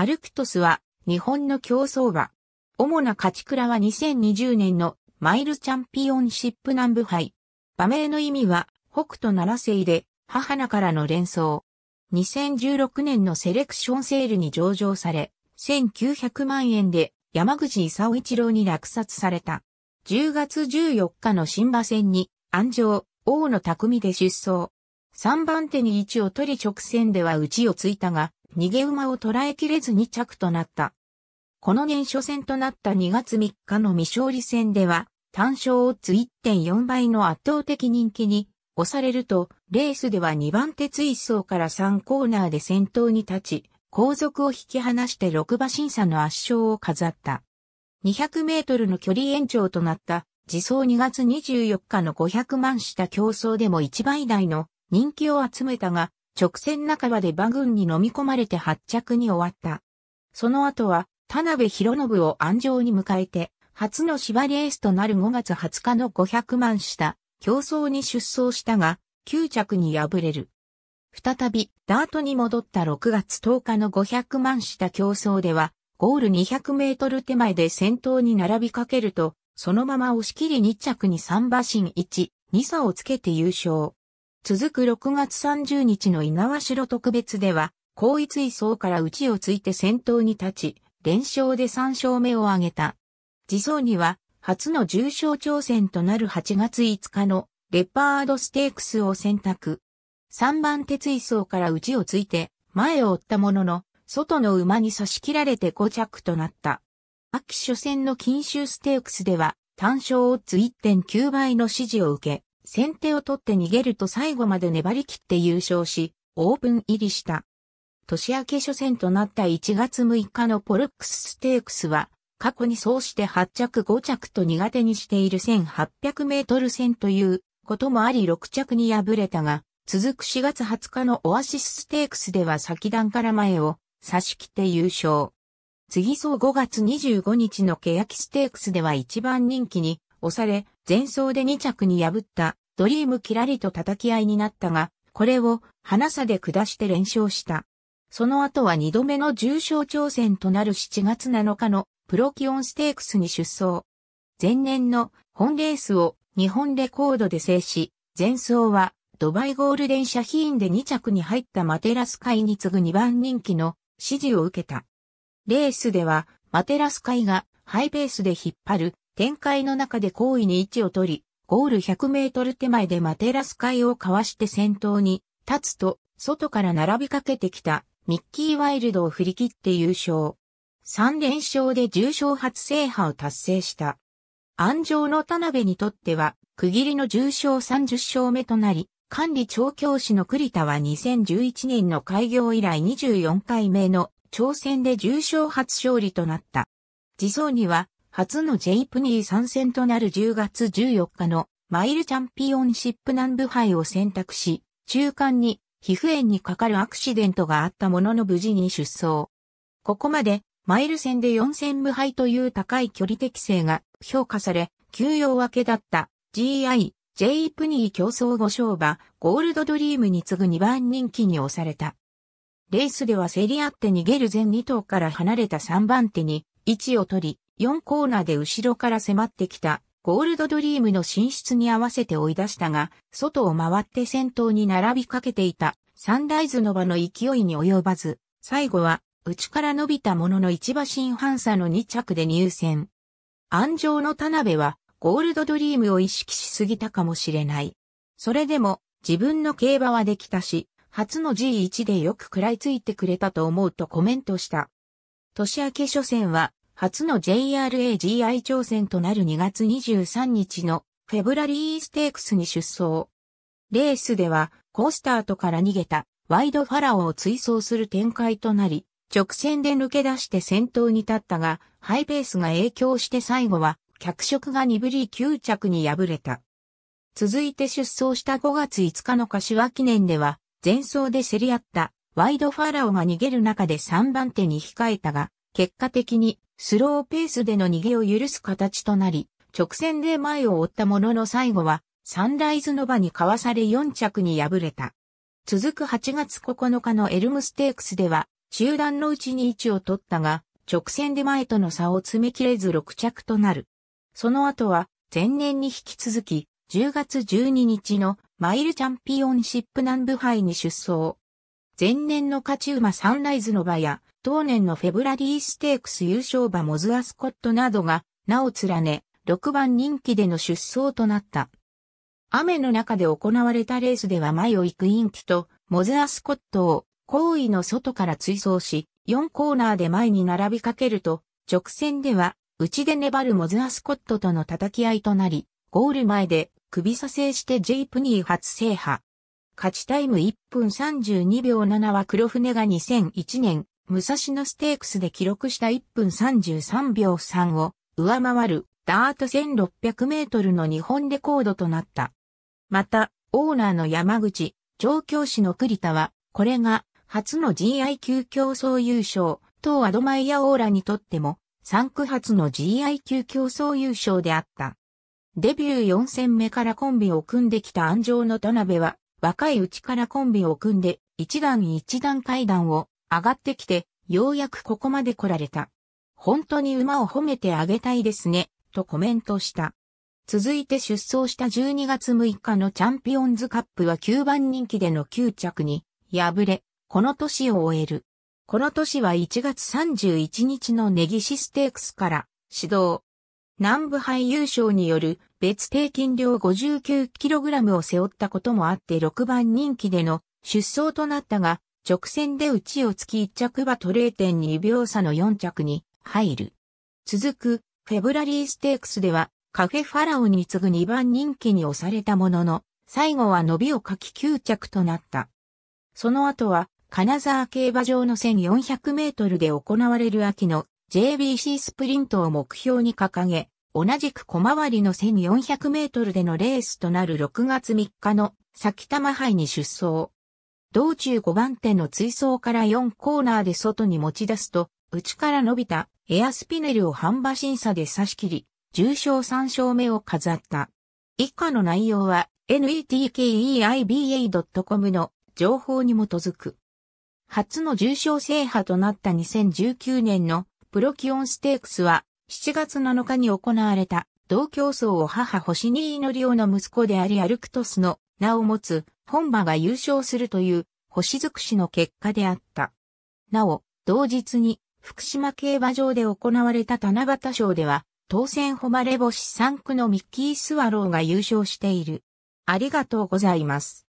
アルクトスは日本の競走馬。主な勝ち倉は2020年のマイルチャンピオンシップ南部杯。馬名の意味は北斗七星で母名からの連想。2016年のセレクションセールに上場され、1900万円で山口勲一郎に落札された。10月14日の新馬戦に、安城、王の匠で出走。3番手に位置を取り直線では内をついたが、逃げ馬を捉えきれずに着となった。この年初戦となった2月3日の未勝利戦では、単勝オッズ1.4倍の圧倒的人気に押されると、レースでは2番手追走から3コーナーで先頭に立ち、後続を引き離して6馬審査の圧勝を飾った。200メートルの距離延長となった自走2月24日の500万した競争でも1倍台の人気を集めたが、直線半ばで馬群に飲み込まれて発着に終わった。その後は、田辺博信を安城に迎えて、初の芝レースとなる5月20日の500万した競争に出走したが、9着に敗れる。再び、ダートに戻った6月10日の500万した競争では、ゴール200メートル手前で先頭に並びかけると、そのまま押し切り2着に3馬身1、2差をつけて優勝。続く6月30日の稲葉城特別では、後位追走から内をついて先頭に立ち、連勝で3勝目を挙げた。自走には、初の重賞挑戦となる8月5日のレパードステークスを選択。3番手追走から内をついて、前を追ったものの、外の馬に差し切られて5着となった。秋初戦の金州ステークスでは、単勝オッズ1.9倍の指示を受け、先手を取って逃げると最後まで粘り切って優勝し、オープン入りした。年明け初戦となった1月6日のポルックスステークスは、過去にそうして8着5着と苦手にしている1800メートル戦ということもあり6着に敗れたが、続く4月20日のオアシスステークスでは先段から前を差し切って優勝。次走5月25日のケヤキステークスでは一番人気に押され、前走で2着に破ったドリームキラリと叩き合いになったが、これを花差で下して連勝した。その後は2度目の重賞挑戦となる7月7日のプロキオンステークスに出走。前年の本レースを日本レコードで制し、前走はドバイゴールデンシャヒーンで2着に入ったマテラス会に次ぐ2番人気の指示を受けた。レースではマテラス会がハイペースで引っ張る展開の中で好位に位置を取り、ゴール100メートル手前でマテラス会をかわして先頭に立つと、外から並びかけてきたミッキーワイルドを振り切って優勝。3連勝で重賞初制覇を達成した。安城の田辺にとっては、区切りの重賞30勝目となり、管理調教師の栗田は2011年の開業以来24回目の挑戦で重賞初勝利となった。自走には初の J プニー参戦となる10月14日のマイルチャンピオンシップ南部杯を選択し、中間に皮膚炎にかかるアクシデントがあったものの無事に出走。ここまでマイル戦で4000無敗という高い距離適性が評価され、休養分けだった GI J プニー競争5勝馬、ゴールドドリームに次ぐ2番人気に押された。レースでは競り合って逃げる前2頭から離れた3番手に位置を取り、4コーナーで後ろから迫ってきたゴールドドリームの進出に合わせて追い出したが、外を回って先頭に並びかけていたサンライズの場の勢いに及ばず、最後は内から伸びたものの一馬身半差の2着で入選。安城の田辺はゴールドドリームを意識しすぎたかもしれない。それでも自分の競馬はできたし、初の G1 でよく食らいついてくれたと思うとコメントした。年明け初戦は初の JRAGI 挑戦となる2月23日のフェブラリーステークスに出走。レースではコースタートから逃げたワイドファラオを追走する展開となり、直線で抜け出して先頭に立ったが、ハイペースが影響して最後は脚色が鈍り9着に敗れた。続いて出走した5月5日の柏記念では、前走で競り合ったワイドファラオが逃げる中で3番手に控えたが、結果的にスローペースでの逃げを許す形となり、直線で前を追ったものの最後は、サンライズの場にかわされ4着に敗れた。続く8月9日のエルムステークスでは、集団のうちに位置を取ったが、直線で前との差を詰めきれず6着となる。その後は前年に引き続き、10月12日のマイルチャンピオンシップ南部杯に出走。前年の勝ち馬サンライズの馬や、当年のフェブラリーステークス優勝馬モズアスコットなどが名を連ね、6番人気での出走となった。雨の中で行われたレースでは前を行くインキとモズアスコットを後位の外から追走し、4コーナーで前に並びかけると、直線では内で粘るモズアスコットとの叩き合いとなり、ゴール前で首差制してジェイプニー初制覇。勝ちタイム1分32秒7は黒船が2001年、武蔵野ステークスで記録した1分33秒3を上回るダート1600メートルの日本レコードとなった。また、オーナーの山口、調教師の栗田は、これが初の GI 級競争優勝、当アドマイヤオーラにとっても、3区初の GI 級競争優勝であった。デビュー4戦目からコンビを組んできた安城の田辺は、若いうちからコンビを組んで、一段一段階段を上がってきて、ようやくここまで来られた。本当に馬を褒めてあげたいですね、とコメントした。続いて出走した12月6日のチャンピオンズカップは9番人気での9着に敗れ、この年を終える。この年は1月31日のネギシステークスから指導。南部杯優勝による別定金量 59kg を背負ったこともあって6番人気での出走となったが、直線で内を突き1着馬と0.2秒差の4着に入る。続くフェブラリーステークスではカフェファラオに次ぐ2番人気に押されたものの、最後は伸びを欠き9着となった。その後は、金沢競馬場の1400メートルで行われる秋の JBC スプリントを目標に掲げ、同じく小回りの1400メートルでのレースとなる6月3日の先玉杯に出走。道中5番手の追走から4コーナーで外に持ち出すと、内から伸びたエアスピネルを半馬審査で差し切り、重賞3勝目を飾った。以下の内容は netkeiba.com の情報に基づく。初の重賞制覇となった2019年のプロキオンステークスは7月7日に行われた同競争を母星新のりおの息子でありアルクトスの名を持つ本馬が優勝するという星尽くしの結果であった。なお、同日に福島競馬場で行われた七夕賞では当選誉れ星3区のミッキー・スワローが優勝している。ありがとうございます。